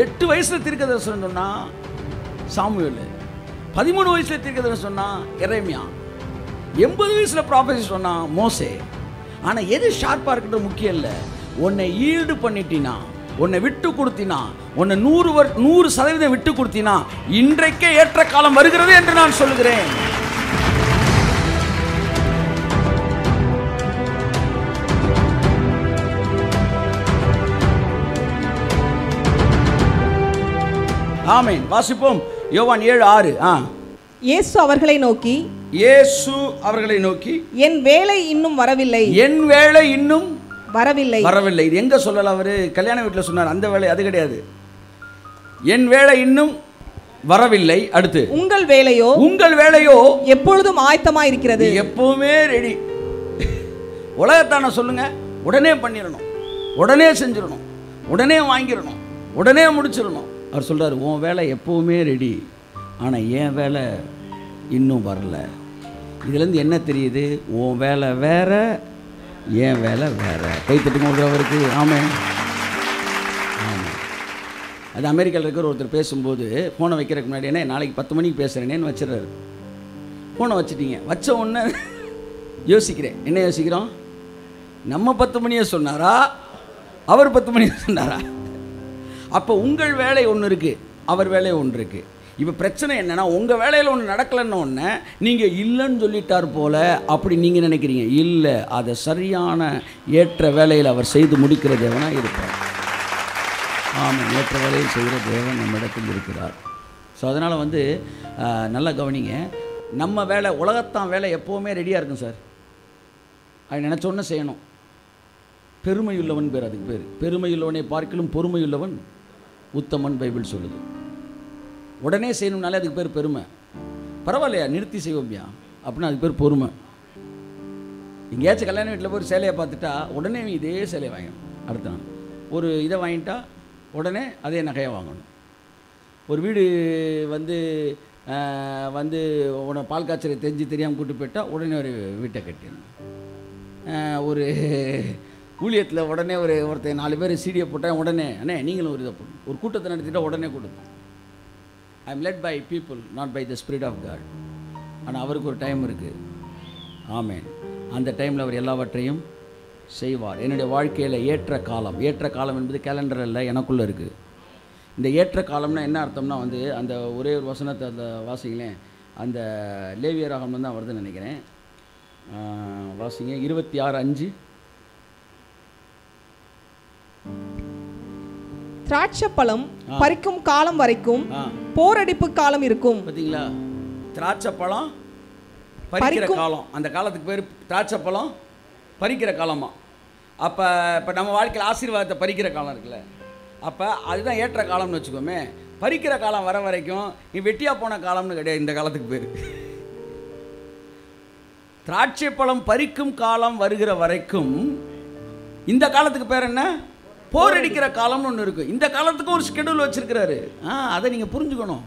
எட்டு வயசில் தீர்க்க தரிசனம் சொன்னால் சாமுவேல். பதிமூணு வயசில் தீர்க்க தரிசனம் சொன்னால் இறைமையா எண்பது வயசில் ப்ராஃபஸி சொன்னால் மோசே. ஆனால் எது ஷார்ப்பாக இருக்கிறது முக்கியம் இல்லை. உன்னை ஈல்டு பண்ணிட்டினா உன்னை விட்டு கொடுத்தினா உன்னை நூறு வர் நூறு சதவீதம் விட்டு கொடுத்தினா இன்றைக்கே ஏற்ற காலம் வருகிறது என்று நான் சொல்லுகிறேன். ஆமென். வாசிப்போம். யோவான் ஏழு ஆறு. ஆ. இயேசு அவர்களை நோக்கி இயேசு அவர்களை நோக்கி என் வேலை இன்னும் வரவில்லை. என் வேலை இன்னும் வரவில்லை. வரவில்லை. இது எங்க சொல்லல அவரு? கல்யாண வீட்டில் சொன்னார் அந்த வேலை அது கிடையாது. என் வேலை இன்னும் வரவில்லை. அடுத்து உங்கள் வேலையோ? உங்கள் வேலையோ? எப்பொழுதும் ஆயத்தமா இருக்கிறது. எப்பவுமே ரெடி உலகத்தான சொல்லுங்க. உடனே பண்ணிடணும் உடனே செஞ்சிடணும் உடனே வாங்கிடணும் உடனே முடிச்சிடணும் அவர் சொல்கிறார் உன் வேலை எப்போவுமே ரெடி ஆனால் என் வேலை இன்னும் வரல. இதுலேருந்து என்ன தெரியுது? உன் வேலை வேற என் வேலை வேற. கைத்தட்டுங்க அவருக்கு. ஆமாம் ஆமாம் அது அமெரிக்காவில் இருக்கிற ஒருத்தர் பேசும்போது ஃபோனை வைக்கிறதுக்கு முன்னாடி என்ன நாளைக்கு பத்து மணிக்கு பேசுகிறேனேன்னு வச்சிடுறாரு. ஃபோனை வச்சுட்டீங்க. வச்ச உடனே யோசிக்கிறேன். என்ன யோசிக்கிறோம்? நம்ம பத்து மணியை சொன்னாரா? அவர் பத்து மணியை சொன்னாரா? அப்போ உங்கள் வேலை ஒன்று இருக்குது அவர் வேலை ஒன்று இருக்குது இப்போ பிரச்சனை என்னன்னா உங்கள் வேலையில் ஒன்று நடக்கலைன்னு ஒன்று நீங்கள் இல்லைன்னு சொல்லிட்டார் போல அப்படி நீங்கள் நினைக்கிறீங்க. இல்லை அதை சரியான ஏற்ற வேலையில் அவர் செய்து முடிக்கிற தேவனாக இருப்பார். ஆமாம் ஏற்ற வேலையை செய்கிற தேவன் நம்மிடத்தில் இருக்கிறார். ஸோ அதனால் வந்து நல்லா கவனிங்க. நம்ம வேலை உலகத்தான் வேலை எப்போவுமே ரெடியாக இருக்கும் சார் அது நினச்சோன்னே செய்யணும். பெருமையுள்ளவன் பேர் அதுக்கு பேர். பெருமையுள்ளவனை பார்க்கலும் பொறுமையுள்ளவன் உத்தமன் பைபிள் சொல்லுது. உடனே செய்யணும்னாலே அதுக்கு பேர் பெருமை. பரவாயில்லையா நிறுத்தி செய்வோம்யா? அப்படின்னு அதுக்கு பேர் பொறுமை. எங்கேயாச்சும் கல்யாண வீட்டில் போய் சேலையை பார்த்துட்டா உடனே இதே சேலையை வாங்கணும் அடுத்த நாள். ஒரு இதை வாங்கிட்டா உடனே அதே நகையை வாங்கணும். ஒரு வீடு வந்து வந்து உன பால் காய்ச்சலை தெரிஞ்சு தெரியாமல் கூட்டு போயிட்டா உடனே ஒரு வீட்டை கட்டிடணும். ஒரு ஊழியத்தில் உடனே ஒரு ஒருத்தன் நாலு பேர் சீடியை போட்டேன் உடனே அண்ணே நீங்களும் ஒரு இதை போடணும் ஒரு கூட்டத்தை நடத்திட்டால் உடனே கொடுக்கும் I am led by people not by the spirit of God ஆனால் அவருக்கு ஒரு டைம் இருக்குது ஆமேன். அந்த டைமில் அவர் எல்லாவற்றையும் செய்வார். என்னுடைய வாழ்க்கையில் ஏற்ற காலம். ஏற்ற காலம் என்பது கேலண்டர் இல்லை எனக்குள்ளே இருக்குது இந்த ஏற்ற காலம்னா என்ன அர்த்தம்னா வந்து அந்த ஒரே ஒரு வசனத்தை அந்த வாசிங்களேன். அந்த லேவியராகம் தான் வருதுன்னு நினைக்கிறேன். வாசிங்க. இருபத்தி ஆறு அஞ்சு. திராட்சை பழம் பறிக்கும் காலம் வரைக்கும் போரடிப்பு காலம் இருக்கும். பார்த்தீங்களா திராட்சை பழம் பறிக்கிற. காலம். அந்த காலத்துக்கு பேர் திராட்சை பழம் பறிக்கிற காலமா? அப்போ இப்போ நம்ம வாழ்க்கையில் ஆசீர்வாதத்தை பறிக்கிற காலம் இருக்குல்ல. அப்போ அதுதான் ஏற்ற காலம்னு வச்சுக்கோமே. பறிக்கிற காலம் வர வரைக்கும் நீ வெட்டியாக போன காலம்னு கிடையாது இந்த காலத்துக்கு பேர். திராட்சை பழம் பறிக்கும் காலம் வருகிற வரைக்கும் இந்த காலத்துக்கு பேர் என்ன? போர் அடிக்கிற காலம்னு ஒன்று இருக்குது இந்த காலத்துக்கு ஒரு ஸ்கெடியூல் வச்சிருக்கிறாரு. ஆ அதை நீங்கள் புரிஞ்சுக்கணும்.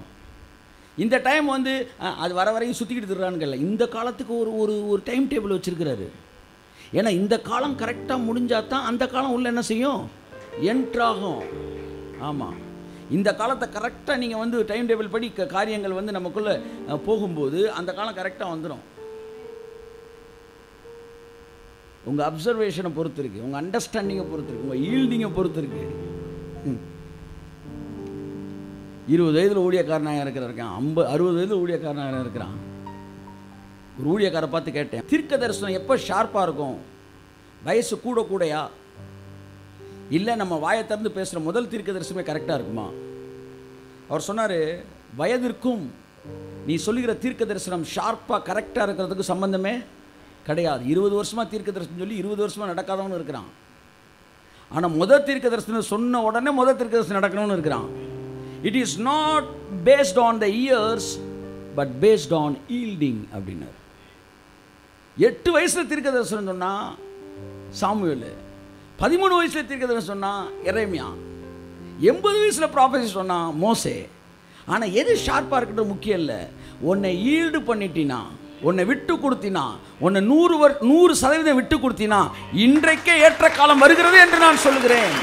இந்த டைம் வந்து அது வர வரையும் சுற்றிக்கிட்டு திருறான்னு இந்த காலத்துக்கு ஒரு ஒரு ஒரு டைம் டேபிள் வச்சிருக்கிறாரு. ஏன்னா இந்த காலம் கரெக்டாக முடிஞ்சால் தான் அந்த காலம் உள்ள என்ன செய்யும்? என்ட்ராகும் ஆமாம் இந்த காலத்தை கரெக்டாக நீங்கள் வந்து டைம் டேபிள் படி காரியங்கள் வந்து நமக்குள்ளே போகும்போது அந்த காலம் கரெக்டாக வந்துடும் உங்கள் அப்சர்வேஷனை பொறுத்து இருக்கு உங்கள் அண்டர்ஸ்டாண்டிங்கை பொறுத்து இருக்கு உங்கள் ஈல்டிங்கை பொறுத்து இருக்கு இருபது வயதில் ஊழியக்காரனாக இருக்கிற இருக்கான். ஐம்பது அறுபது வயதில் ஊழியக்காரனாக இருக்கிறான் ஒரு ஊழியக்காரை பார்த்து கேட்டேன். தீர்க்க தரிசனம் எப்போ ஷார்ப்பாக இருக்கும்? வயசு கூட கூடையா? இல்லை நம்ம வாயை திறந்து பேசுகிற முதல் தீர்க்க தரிசனமே கரெக்டாக இருக்குமா? அவர் சொன்னார் வயதிற்கும் நீ சொல்லுகிற தீர்க்க தரிசனம் ஷார்ப்பாக கரெக்டாக இருக்கிறதுக்கு சம்பந்தமே கிடையாது. இருபது வருஷமாக தீர்க்க தரிசனம் சொல்லி இருபது வருஷமாக நடக்காதவனு இருக்கிறான். ஆனால் முதல் தீர்க்க தரிசனம் சொன்ன உடனே முதல் தீர்க்க தரிசனம் நடக்கணும்னு இருக்கிறான். It is not based on the years but based on yielding அப்படின்னு எட்டு வயசில் தீர்க்க தரிசனம் சொன்னால் சாமுவேல் பதிமூணு வயசில் தீர்க்க தரிசனம் சொன்னால் எரேமியா எண்பது வயசில் ப்ராஃபஸி சொன்னால் மோசே. ஆனால் எது ஷார்ப்பாக இருக்கிறது முக்கியம் இல்லை. உன்னை ஈல்டு பண்ணிட்டினா உன்னை விட்டு கொடுத்தினா உன்னை நூறு வர் நூறு சதவீதம் விட்டு கொடுத்தினா இன்றைக்கே ஏற்ற காலம் வருகிறது என்று நான் சொல்லுகிறேன்.